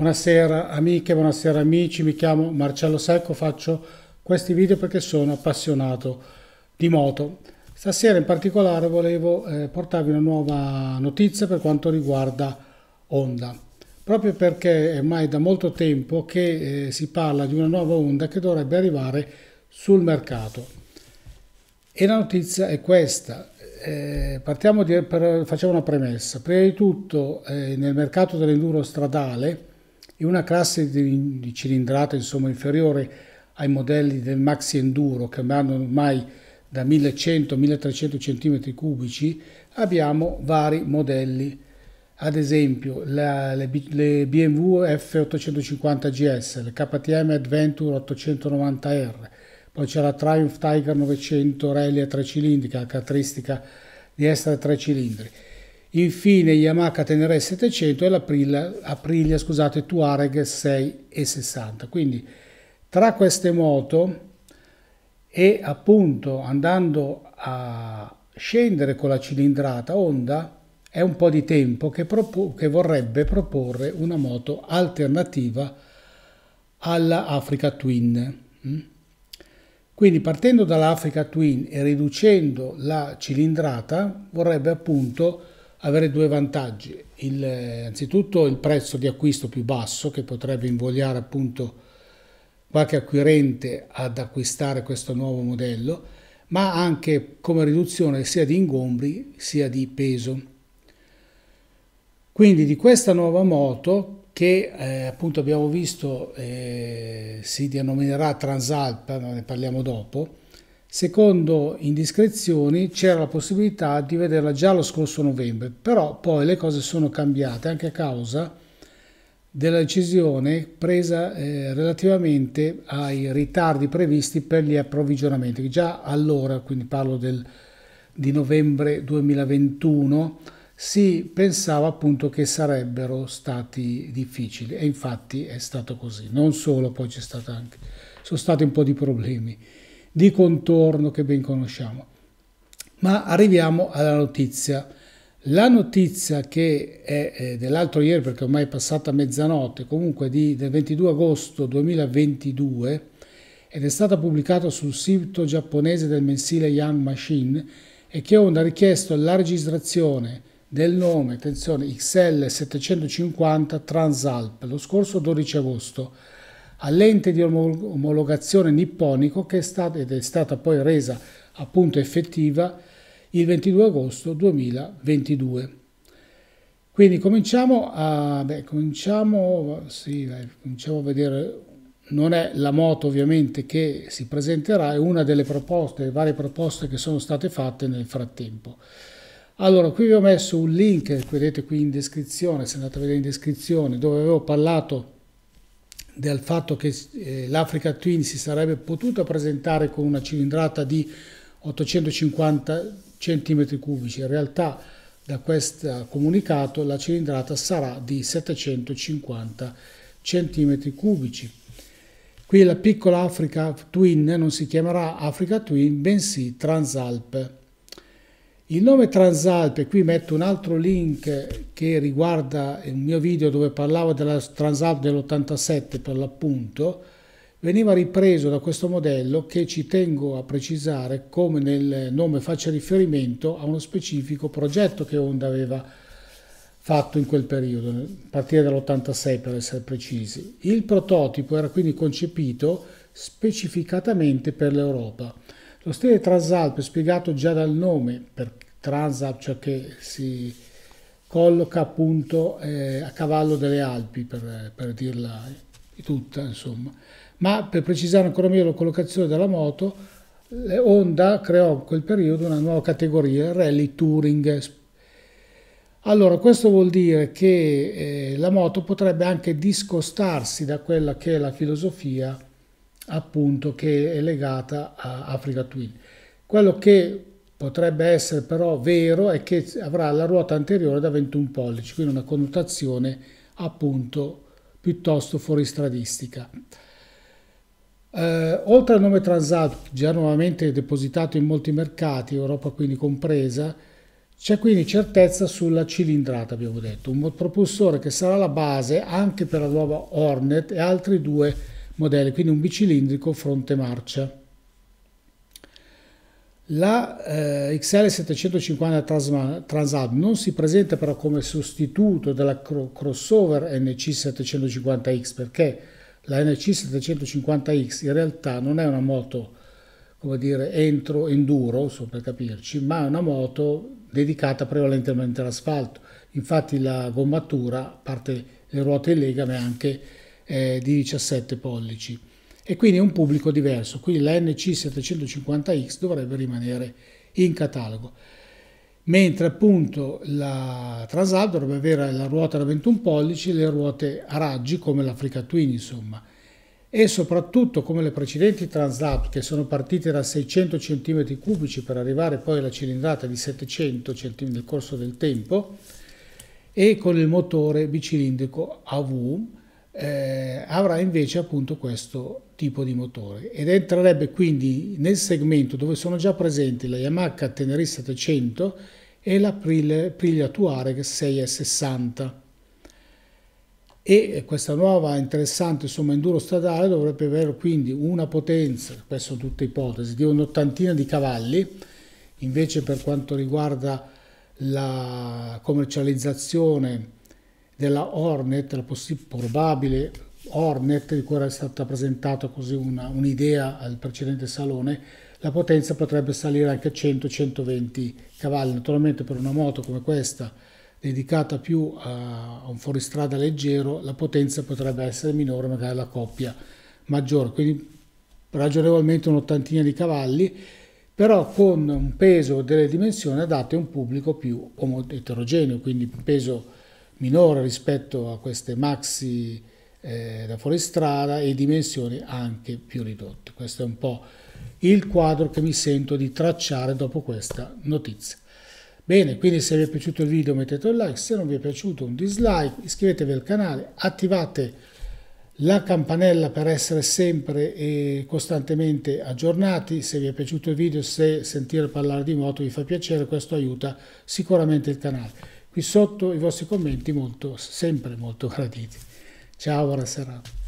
Buonasera amiche, buonasera amici, mi chiamo Marcello Secco, faccio questi video perché sono appassionato di moto. Stasera in particolare volevo eh, portarvi una nuova notizia per quanto riguarda Honda, proprio perché è ormai da molto tempo che eh, si parla di una nuova Honda che dovrebbe arrivare sul mercato. E la notizia è questa, eh, partiamo di, per, facciamo una premessa. Prima di tutto eh, nel mercato dell'enduro stradale in una classe di, di cilindrata insomma, inferiore ai modelli del Maxi Enduro che hanno ormai da 1100-1300 cm cubici abbiamo vari modelli ad esempio la, le, le, BMW F850 GS, le KTM Adventure 890R, poi c'è la Triumph Tiger 900 Rally a tre cilindri, che ha caratteristica di essere tre cilindri. Infine Yamaha Tenere 700 e l'Aprilia Aprilia, scusate, Tuareg 660. Quindi tra queste moto e appunto andando a scendere con la cilindrata Honda è un po' di tempo che, che vorrebbe proporre una moto alternativa alla Africa Twin. Mm? Quindi partendo dall'Africa Twin e riducendo la cilindrata vorrebbe appunto avere due vantaggi. Il, anzitutto il prezzo di acquisto più basso che potrebbe invogliare appunto qualche acquirente ad acquistare questo nuovo modello, ma anche come riduzione sia di ingombri sia di peso. Quindi di questa nuova moto che eh, appunto abbiamo visto eh, si denominerà Transalp, ne parliamo dopo, Secondo indiscrezioni c'era la possibilità di vederla già lo scorso novembre, però poi le cose sono cambiate anche a causa della decisione presa eh, relativamente ai ritardi previsti per gli approvvigionamenti. Già allora, quindi parlo del, di novembre 2021, si pensava appunto che sarebbero stati difficili e infatti è stato così. Non solo, poi c'è stato anche, sono stati un po' di problemi di contorno che ben conosciamo. Ma arriviamo alla notizia. La notizia che è dell'altro ieri, perché ormai è passata mezzanotte, comunque di, del 22 agosto 2022, ed è stata pubblicata sul sito giapponese del mensile Young Machine, è che Honda ha richiesto la registrazione del nome, attenzione, XL750 Transalp lo scorso 12 agosto all'ente di omologazione nipponico che è stata, ed è stata poi resa appunto effettiva il 22 agosto 2022. Quindi cominciamo a, beh, cominciamo, sì, dai, cominciamo a vedere, non è la moto ovviamente che si presenterà, è una delle proposte, le varie proposte che sono state fatte nel frattempo. Allora, qui vi ho messo un link, vedete qui in descrizione, se andate a vedere in descrizione, dove avevo parlato del fatto che eh, l'Africa Twin si sarebbe potuta presentare con una cilindrata di 850 cm3, in realtà da questo comunicato la cilindrata sarà di 750 cm3. Qui la piccola Africa Twin non si chiamerà Africa Twin, bensì Transalp. Il nome Transalpe, qui metto un altro link che riguarda il mio video dove parlavo della Transalp dell'87 per l'appunto, veniva ripreso da questo modello che ci tengo a precisare come nel nome faccia riferimento a uno specifico progetto che Honda aveva fatto in quel periodo, a partire dall'86 per essere precisi. Il prototipo era quindi concepito specificatamente per l'Europa lo stile Transalp spiegato già dal nome, per Transalp, cioè che si colloca appunto eh, a cavallo delle Alpi, per, per dirla tutta, insomma. Ma per precisare ancora meglio la collocazione della moto, Honda creò in quel periodo una nuova categoria, Rally Touring. Allora, questo vuol dire che eh, la moto potrebbe anche discostarsi da quella che è la filosofia appunto che è legata a Africa Twin. Quello che potrebbe essere però vero è che avrà la ruota anteriore da 21 pollici, quindi una connotazione appunto piuttosto fuoristradistica. Eh, oltre al nome Transalp, già nuovamente depositato in molti mercati, Europa quindi compresa, C'è quindi certezza sulla cilindrata, abbiamo detto, un propulsore che sarà la base anche per la nuova Hornet e altri due modelli, quindi un bicilindrico fronte marcia. La eh, XL750 Transalp non si presenta però come sostituto della crossover NC750X perché la NC750X in realtà non è una moto come dire entro enduro, so per capirci, ma è una moto dedicata prevalentemente all'asfalto. Infatti la gommatura, a parte le ruote in legame, è anche eh, di 17 pollici e quindi è un pubblico diverso. Quindi la NC750X dovrebbe rimanere in catalogo. Mentre appunto la Transalp dovrebbe avere la ruota da 21 pollici e le ruote a raggi come l'Africa Twin, insomma e soprattutto come le precedenti Transalp che sono partite da 600 cm3 per arrivare poi alla cilindrata di 700 cm nel corso del tempo e con il motore bicilindrico AV eh, avrà invece appunto questo tipo di motore ed entrerebbe quindi nel segmento dove sono già presenti la Yamaha Tenere 700 e la Priglia Tuareg 6S60 e questa nuova interessante insomma, enduro stradale dovrebbe avere quindi una potenza, queste sono tutte ipotesi, di un'ottantina di cavalli, invece per quanto riguarda la commercializzazione della Hornet, la probabile Hornet di cui era stata presentata così un'idea al precedente salone, la potenza potrebbe salire anche a 100-120 cavalli. Naturalmente per una moto come questa dedicata più a un fuoristrada leggero, la potenza potrebbe essere minore, magari la coppia maggiore, quindi ragionevolmente un'ottantina di cavalli, però con un peso delle dimensioni adatte a un pubblico più eterogeneo, quindi un peso minore rispetto a queste maxi eh, da fuoristrada e dimensioni anche più ridotte. Questo è un po' il quadro che mi sento di tracciare dopo questa notizia. Bene, quindi se vi è piaciuto il video mettete un like, se non vi è piaciuto un dislike, iscrivetevi al canale, attivate la campanella per essere sempre e costantemente aggiornati. Se vi è piaciuto il video, se sentire parlare di moto vi fa piacere, questo aiuta sicuramente il canale. Qui sotto i vostri commenti molto, sempre molto graditi. Ciao, buona serata.